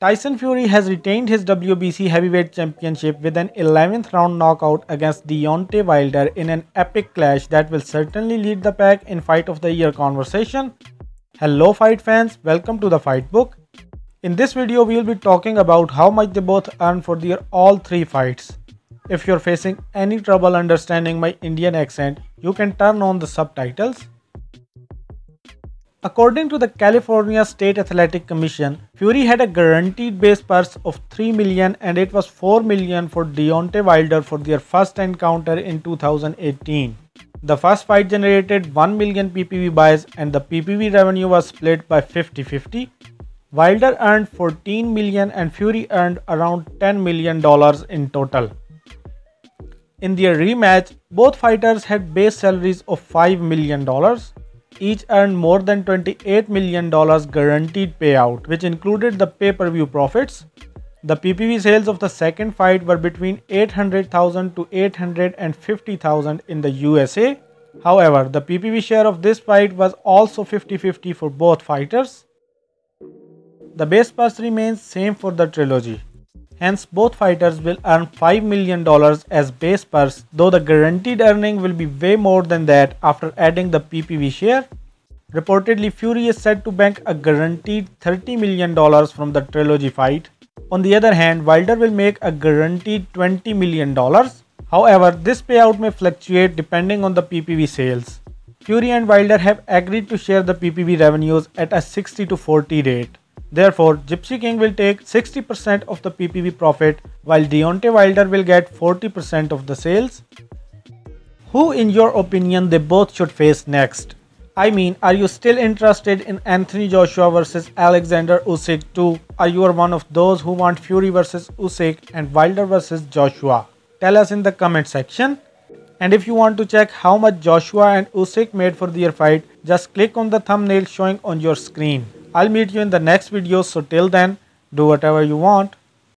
Tyson Fury has retained his WBC heavyweight championship with an 11th round knockout against Deontay Wilder in an epic clash that will certainly lead the pack in fight of the year conversation. Hello fight fans, welcome to the fight book. In this video we will be talking about how much they both earn for their all three fights. If you're facing any trouble understanding my Indian accent, you can turn on the subtitles. According to the California State Athletic Commission, Fury had a guaranteed base purse of 3 million and it was 4 million for Deontay Wilder for their first encounter in 2018. The first fight generated 1 million PPV buys and the PPV revenue was split by 50-50. Wilder earned 14 million and Fury earned around 10 million dollars in total. In their rematch, both fighters had base salaries of 5 million dollars each earned more than $28 million guaranteed payout, which included the pay-per-view profits. The PPV sales of the second fight were between 800,000 to 850,000 in the USA. However, the PPV share of this fight was also 50-50 for both fighters. The base purse remains same for the trilogy. Hence, both fighters will earn $5 million as base purse, though the guaranteed earning will be way more than that after adding the PPV share. Reportedly, Fury is said to bank a guaranteed $30 million from the trilogy fight. On the other hand, Wilder will make a guaranteed $20 million. However, this payout may fluctuate depending on the PPV sales. Fury and Wilder have agreed to share the PPV revenues at a 60 to 40 rate. Therefore, Gypsy King will take 60% of the PPV profit while Deontay Wilder will get 40% of the sales. Who in your opinion they both should face next? I mean, are you still interested in Anthony Joshua versus Alexander Usyk too? Are you one of those who want Fury versus Usyk and Wilder versus Joshua? Tell us in the comment section. And if you want to check how much Joshua and Usyk made for their fight, just click on the thumbnail showing on your screen. I'll meet you in the next video. So till then, do whatever you want.